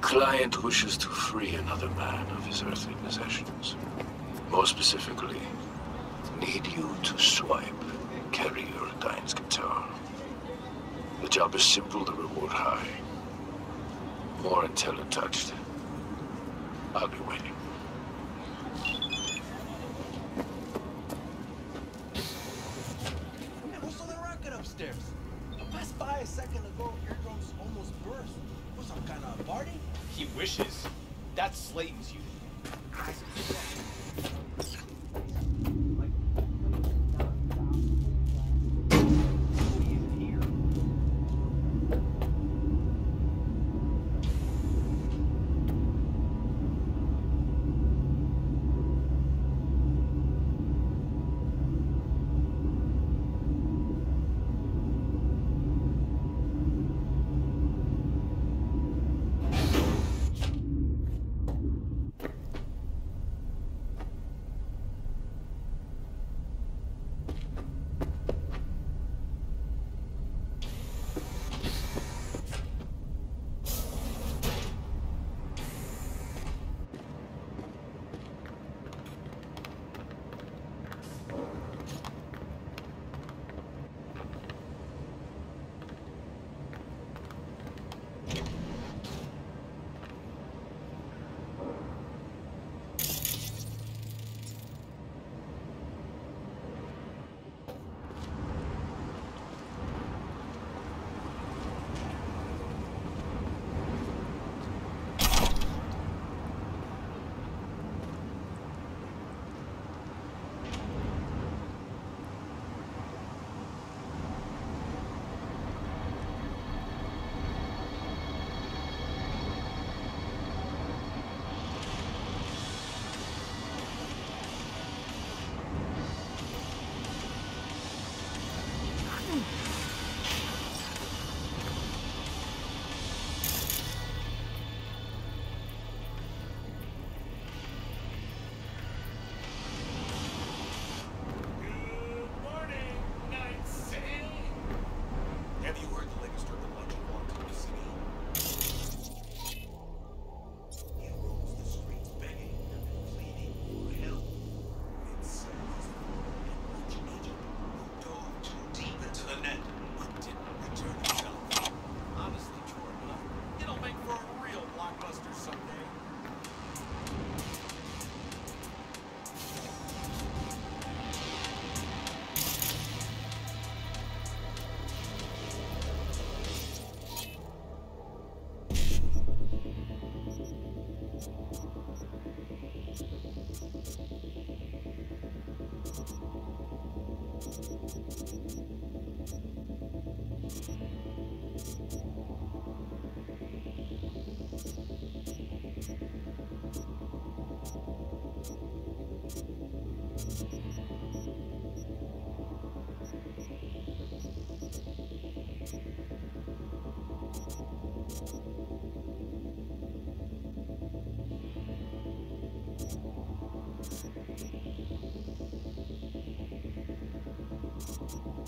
client wishes to free another man of his earthly possessions. More specifically, need you to swipe Kerry Eurodyne's guitar. The job is simple, the reward high. More until it touched. I'll be waiting.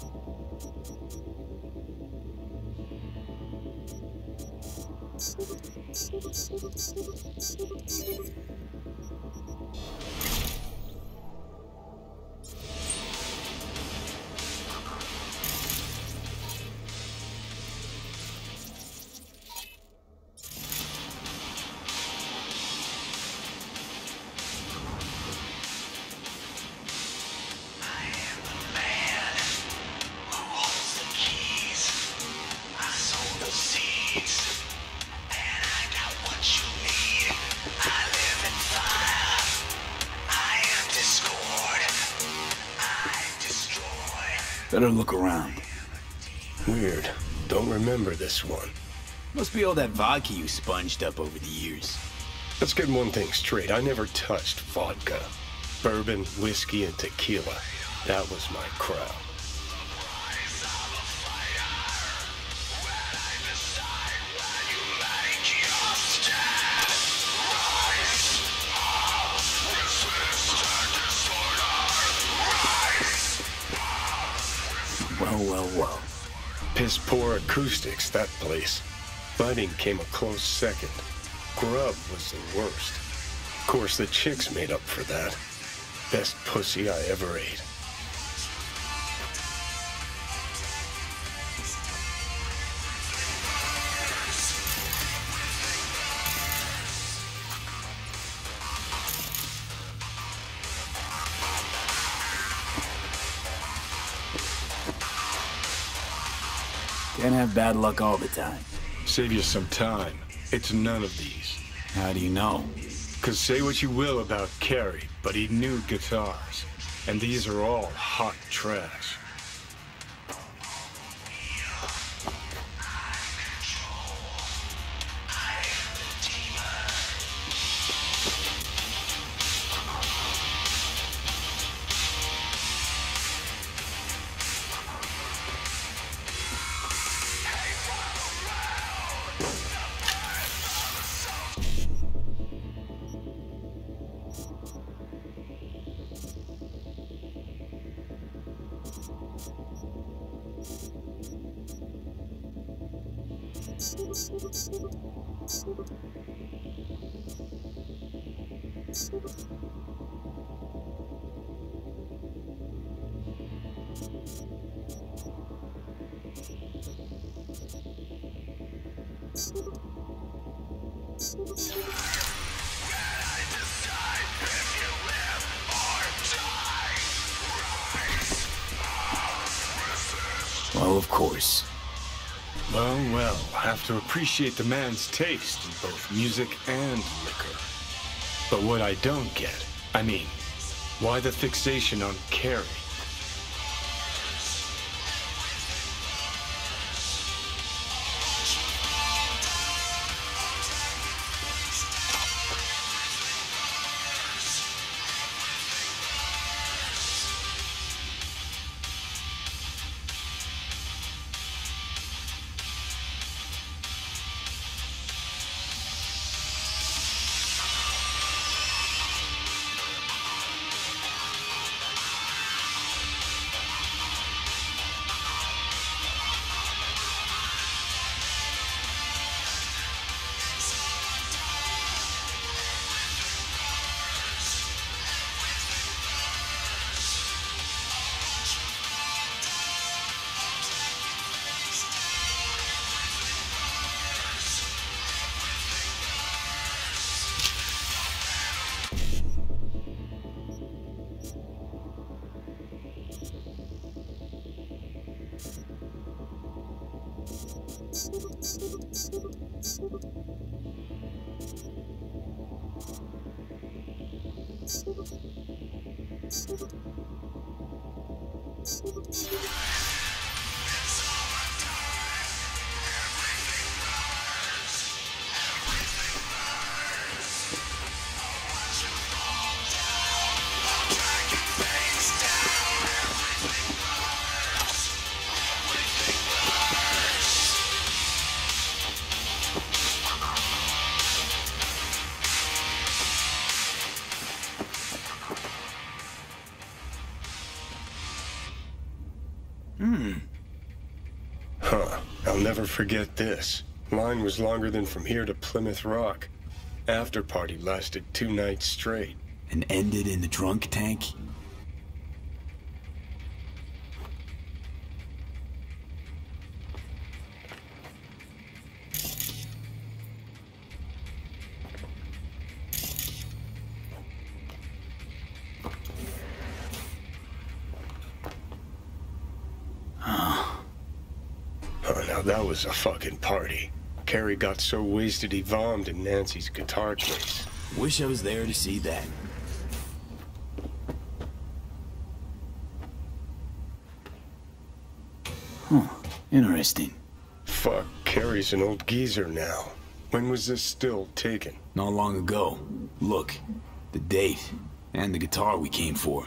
Thank you. Better look around. Weird. Don't remember this one. Must be all that vodka you sponged up over the years. Let's get one thing straight. I never touched vodka. Bourbon, whiskey, and tequila. That was my crowd. Piss poor acoustics, that place. Fighting came a close second. grub was the worst. Of course, the chicks made up for that. Best pussy I ever ate. Can't have bad luck all the time. Save you some time. It's none of these. How do you know? Cause say what you will about Kerry, but he knew guitars. And these are all hot trash. Well, of course. Well, well, have to appreciate the man's taste in both music and liquor. But what I don't get, I mean, why the fixation on Kerry? Never forget this. Line was longer than from here to Plymouth Rock. After party lasted two nights straight. And ended in the drunk tank? Was a fucking party. Kerry got so wasted he vomed in Nancy's guitar case. Wish I was there to see that. Huh. Interesting. Fuck, Kerry's an old geezer now. When was this still taken? Not long ago. Look, the date and the guitar we came for.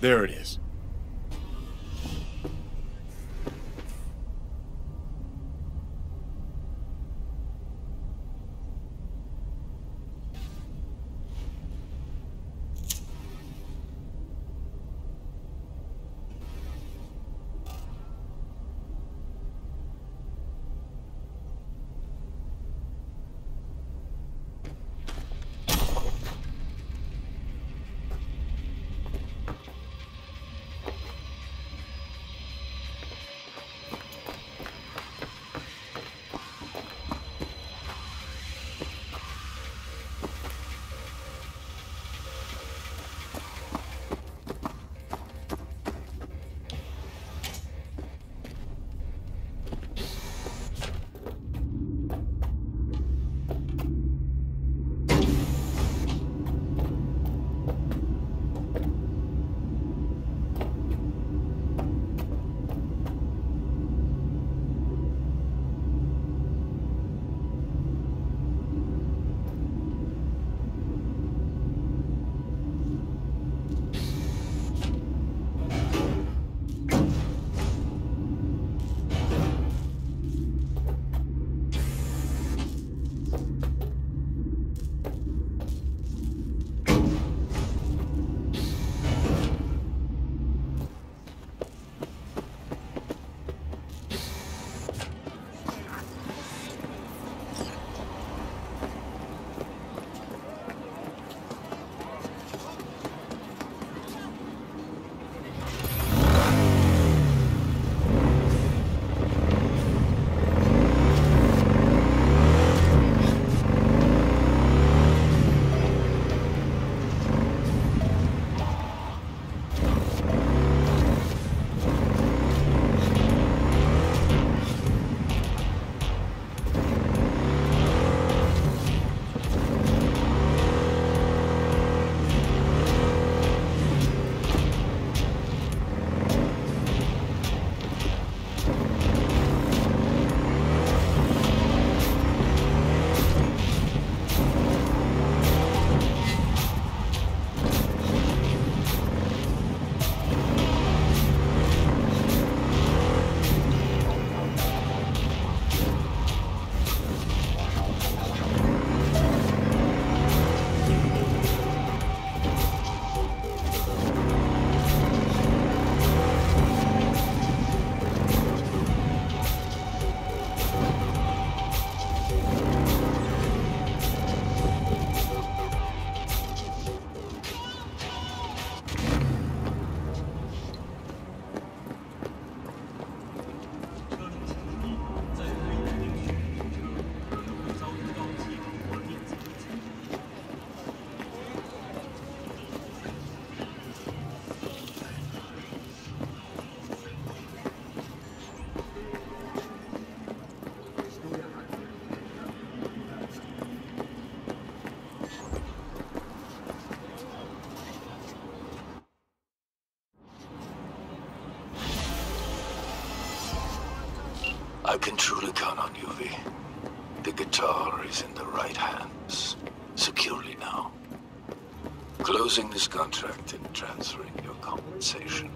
There it is. Can truly count on you, V. The guitar is in the right hands, securely now. Closing this contract and transferring your compensation.